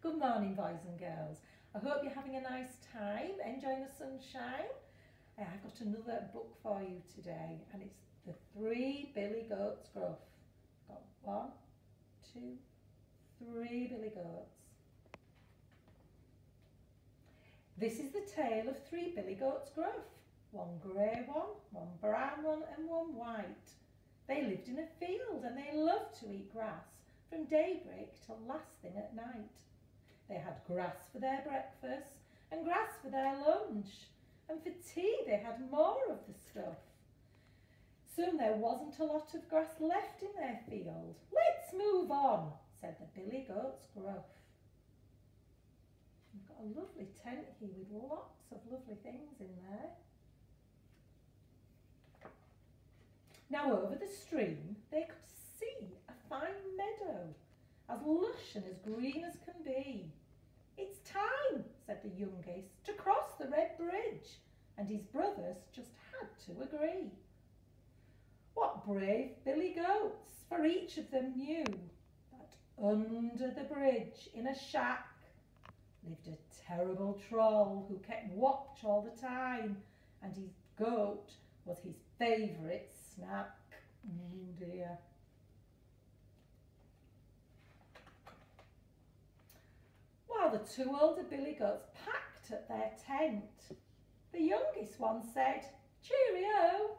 Good morning, boys and girls. I hope you're having a nice time, enjoying the sunshine. Uh, I've got another book for you today, and it's The Three Billy Goats Gruff. Got one, two, three billy goats. This is the tale of three billy goats gruff. One grey one, one brown one and one white. They lived in a field and they loved to eat grass from daybreak till last thing at night. They had grass for their breakfast and grass for their lunch, and for tea they had more of the stuff. Soon there wasn't a lot of grass left in their field. Let's move on, said the billy goats gruff. We've got a lovely tent here with lots of lovely things in there. Now over the stream they could see a fine meadow, as lush and as green as can be. Time, said the youngest, to cross the red bridge, and his brothers just had to agree. What brave billy goats, for each of them knew that under the bridge in a shack lived a terrible troll who kept watch all the time, and his goat was his favourite snack. Oh dear. The two older billy goats packed at their tent, the youngest one said, Cheerio!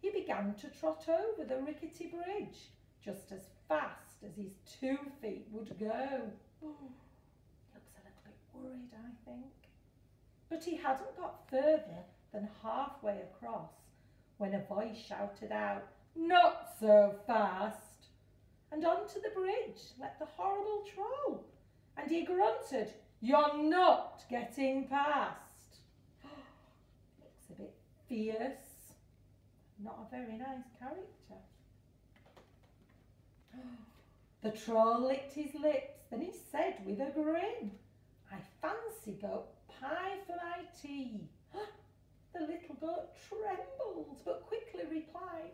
He began to trot over the rickety bridge just as fast as his two feet would go. Looks a little bit worried, I think. But he hadn't got further than halfway across when a voice shouted out, Not so fast! And onto the bridge leapt the horrible troll, and he grunted, You're not getting past. Looks a bit fierce, not a very nice character. The troll licked his lips, then he said with a grin, I fancy goat pie for my tea. The little goat trembled, but quickly replied,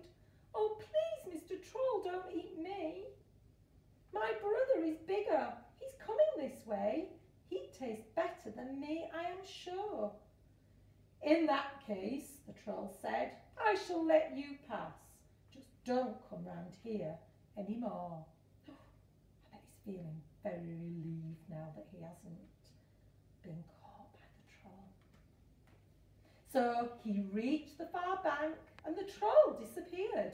Oh, please, Mr. Troll, don't eat me. My brother is bigger. This way. He tastes better than me, I am sure. In that case, the troll said, I shall let you pass. Just don't come round here any more. I bet he's feeling very relieved now that he hasn't been caught by the troll. so he reached the far bank and the troll disappeared.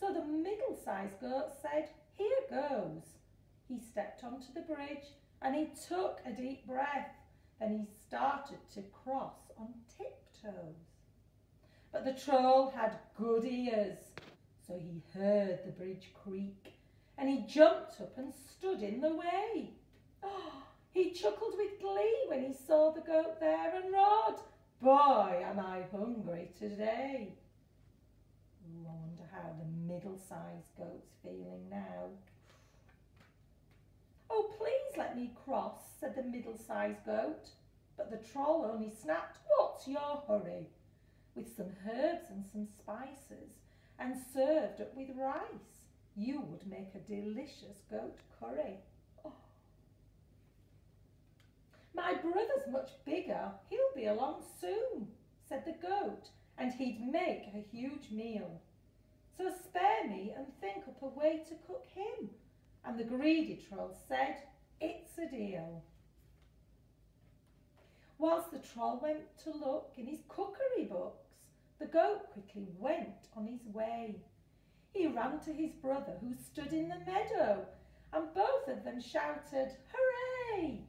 So the middle-sized goat said, here goes. He stepped onto the bridge and he took a deep breath. Then he started to cross on tiptoes. But the troll had good ears, so he heard the bridge creak and he jumped up and stood in the way. Oh, he chuckled with glee when he saw the goat there and roared, Boy, am I hungry today. Ooh, I wonder how the middle-sized goat's feeling now. Oh, please let me cross, said the middle-sized goat. But the troll only snapped, what's your hurry? With some herbs and some spices, and served up with rice, you would make a delicious goat curry. Oh. My brother's much bigger. He'll be along soon, said the goat, and he'd make a huge meal. So spare me and think up a way to cook him. And the greedy troll said, it's a deal. Whilst the troll went to look in his cookery books, the goat quickly went on his way. He ran to his brother who stood in the meadow, and both of them shouted, Hooray!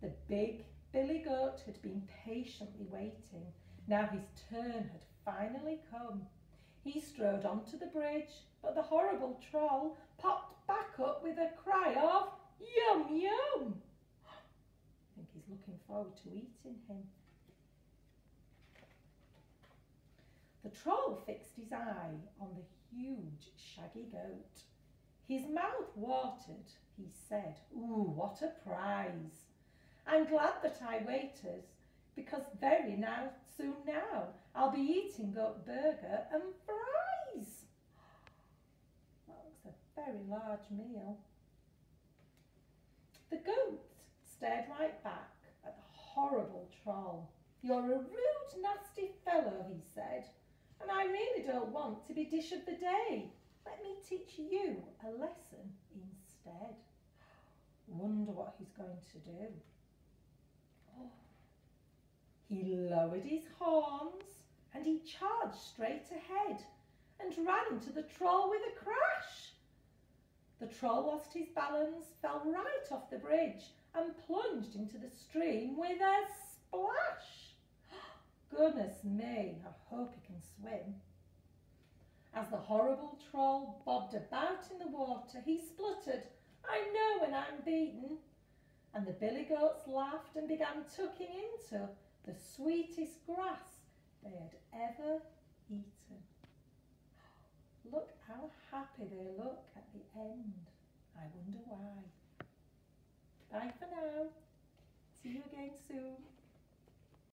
The big billy goat had been patiently waiting. Now his turn had finally come. He strode onto the bridge, but the horrible troll popped back up with a cry of yum yum. I think he's looking forward to eating him. The troll fixed his eye on the huge shaggy goat. His mouth watered. He said, Ooh, what a prize! I'm glad that I waited because very now, soon now, I'll be eating up burger and fries. That looks a very large meal. The goat stared right back at the horrible troll. You're a rude, nasty fellow, he said, and I really don't want to be dish of the day. Let me teach you a lesson instead. Wonder what he's going to do. He lowered his horns and he charged straight ahead and ran into the troll with a crash. The troll lost his balance, fell right off the bridge and plunged into the stream with a splash. Goodness me, I hope he can swim. As the horrible troll bobbed about in the water, he spluttered, I know when I'm beaten. And the billy goats laughed and began tucking into the sweetest grass they had ever eaten. Look how happy they look at the end. I wonder why. Bye for now. See you again soon.